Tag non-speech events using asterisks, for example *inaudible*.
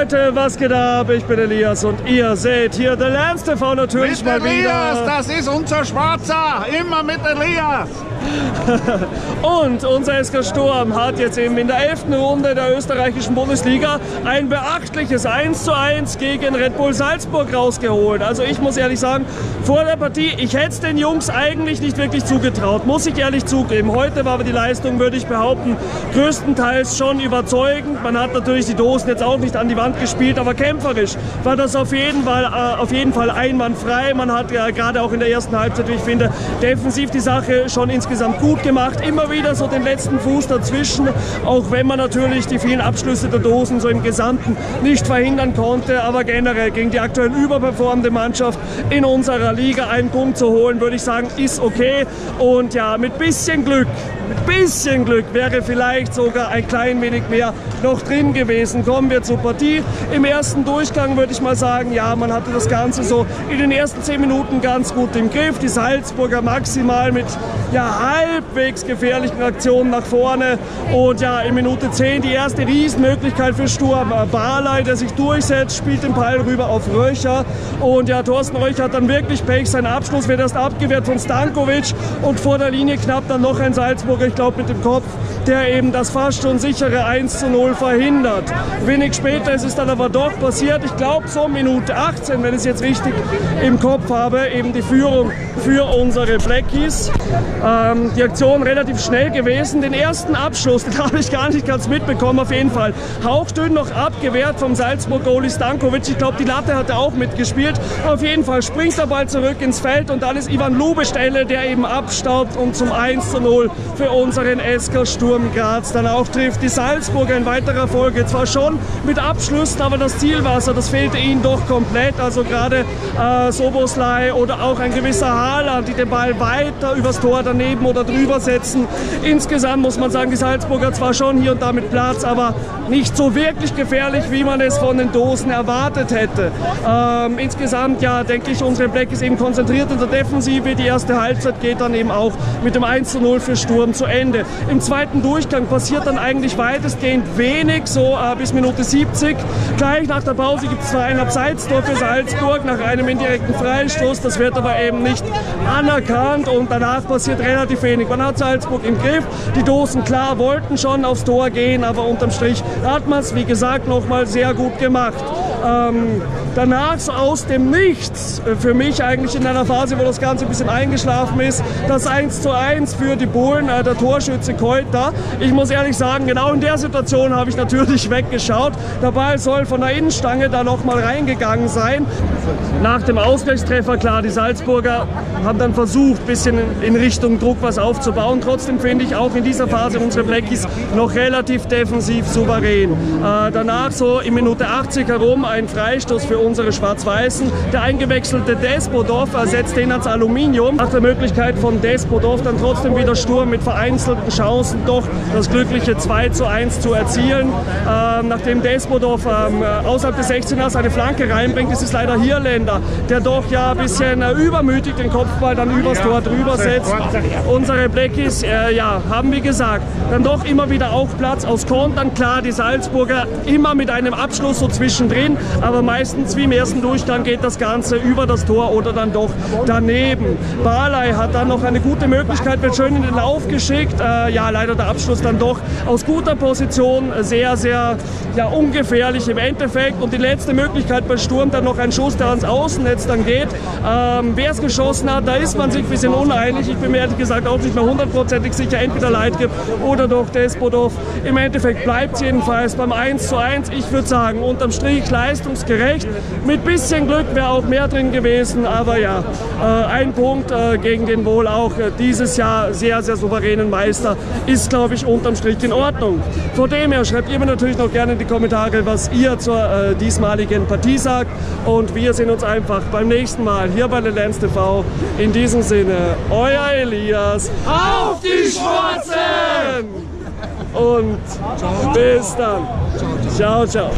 Leute, was geht ab? Ich bin Elias und ihr seht hier The Lance TV natürlich mit mal Elias, wieder. das ist unser Schwarzer, immer mit Elias. *laughs* Und unser SK Sturm hat jetzt eben in der 11. Runde der österreichischen Bundesliga ein beachtliches 1 zu 1 gegen Red Bull Salzburg rausgeholt. Also ich muss ehrlich sagen, vor der Partie, ich hätte es den Jungs eigentlich nicht wirklich zugetraut, muss ich ehrlich zugeben. Heute war aber die Leistung, würde ich behaupten, größtenteils schon überzeugend. Man hat natürlich die Dosen jetzt auch nicht an die Wand gespielt, aber kämpferisch war das auf jeden Fall, äh, auf jeden Fall einwandfrei. Man hat ja gerade auch in der ersten Halbzeit, wie ich finde, defensiv die Sache schon insgesamt gut gemacht. Immer wieder so den letzten Fuß dazwischen, auch wenn man natürlich die vielen Abschlüsse der Dosen so im Gesamten nicht verhindern konnte. Aber generell gegen die aktuell überperformende Mannschaft in unserer Liga einen Punkt zu holen, würde ich sagen, ist okay. Und ja, mit bisschen Glück, mit bisschen Glück wäre vielleicht sogar ein klein wenig mehr noch drin gewesen. Kommen wir zur Partie. Im ersten Durchgang würde ich mal sagen, ja, man hatte das Ganze so in den ersten zehn Minuten ganz gut im Griff. Die Salzburger maximal mit ja, halbwegs gefährlichen Aktionen nach vorne. Und ja, in Minute 10 die erste Riesenmöglichkeit für Sturm. Barley, der sich durchsetzt, spielt den Ball rüber auf Röcher. Und ja, Thorsten Röcher hat dann wirklich Pech. Sein Abschluss wird erst abgewehrt von Stankovic. Und vor der Linie knapp dann noch ein Salzburger, ich glaube mit dem Kopf, der eben das fast schon sichere 1 zu 0 verhindert. Wenig später ist es dann aber doch passiert. Ich glaube so Minute 18, wenn ich es jetzt richtig im Kopf habe, eben die Führung für unsere Blackies. Ähm, die Aktion relativ schnell gewesen. Den ersten Abschluss, *laughs* den habe ich gar nicht ganz mitbekommen, auf jeden Fall. Hauchdünn noch abgewehrt vom Salzburg-Goalie Stankovic. Ich glaube, die Latte hat er auch mitgespielt. Auf jeden Fall springt der Ball zurück ins Feld und dann ist Ivan Lube Stelle, der eben abstaubt und zum 1 zu 0 für unseren SK Sturm Graz dann auch trifft. Die Salzburger in weiterer Folge zwar schon mit Abschlüssen, aber das Zielwasser, das fehlte ihnen doch komplett. Also gerade äh, Soboslai oder auch ein gewisser Haaland, die den Ball weiter übers Tor daneben oder drüber setzen. Insgesamt muss man sagen, die Salzburger zwar schon hier und da mit Platz, aber nicht so wirklich gefährlich, wie man es von den Dosen erwartet hätte. Ähm, insgesamt, ja, denke ich, unsere Black ist eben konzentriert in der Defensive. Die erste Halbzeit geht dann eben auch mit dem 1 zu 0 für Sturm zu Ende. Im zweiten Durchgang passiert dann eigentlich weitestgehend wenig, so äh, bis Minute 70. Gleich nach der Pause gibt es zwar ein Abseitstor für Salzburg nach einem indirekten Freistoß, das wird aber eben nicht anerkannt und danach passiert relativ wenig. Man hat Salzburg im Griff, die Dosen klar wollten schon aufs Tor gehen, aber unterm Strich hat man es, wie gesagt, nochmal sehr gut gemacht. Ähm, danach so aus dem Nichts, äh, für mich eigentlich in einer Phase, wo das Ganze ein bisschen eingeschlafen ist, das 1 zu 1 für die Polen, äh, der Torschütze Keuter. Ich muss ehrlich sagen, genau in der Situation habe ich natürlich *laughs* weggeschaut. Der Ball soll von der Innenstange da nochmal reingegangen sein. Nach dem Ausgleichstreffer, klar, die Salzburger haben dann versucht, ein bisschen in Richtung Druck was aufzubauen. Trotzdem finde ich auch in dieser Phase unsere Blackies noch relativ defensiv souverän. Äh, danach so in Minute 80 herum ein Freistoß für unsere Schwarz-Weißen. Der eingewechselte Despodov ersetzt den als Aluminium. Nach der Möglichkeit von Despodov dann trotzdem wieder Sturm mit vereinzelten Chancen doch das glückliche 2 zu 1 zu erzielen. Ähm, nachdem Despodov ähm, außerhalb des 16ers eine Flanke reinbringt, ist es leider Hirländer, der doch ja ein bisschen äh, übermütig den Kopfball dann übers Tor drüber setzt. Unsere Blackies, äh, ja, haben wie gesagt, dann doch immer wieder auch Platz aus Kontern. Klar, die Salzburger immer mit einem Abschluss so zwischendrin, aber meistens wie im ersten Durchgang geht das Ganze über das Tor oder dann doch daneben. Barley hat dann noch eine gute Möglichkeit, wird schön in den Lauf geschickt. Äh, ja, leider der Abschluss dann doch aus guter Position, sehr, sehr ja, ungefährlich im Endeffekt. Und die letzte Möglichkeit bei Sturm dann noch ein Schuss, der ans Außennetz dann geht. Ähm, Wer es geschossen hat, da ist man sich ein bisschen uneinig. Ich bin mir ehrlich gesagt auch nicht mehr hundertprozentig sicher, entweder Leitgeb oder doch Despodov. Im Endeffekt bleibt es jedenfalls beim 1 zu 1. Ich würde sagen, unterm Strich leistungsgerecht. Mit bisschen Glück wäre auch mehr drin gewesen, aber ja, äh, ein Punkt äh, gegen den wohl auch äh, dieses Jahr sehr, sehr souveränen Meister ist, glaube ich, unterm Strich in Ordnung. Von dem her schreibt ihr mir natürlich noch gerne in die Kommentare, was ihr zur diesmaligen Partie sagt und wir sehen uns einfach beim nächsten Mal hier bei der Lens TV. In diesem Sinne, euer Elias. Auf die Schwarzen! Und bis dann. Ciao, ciao.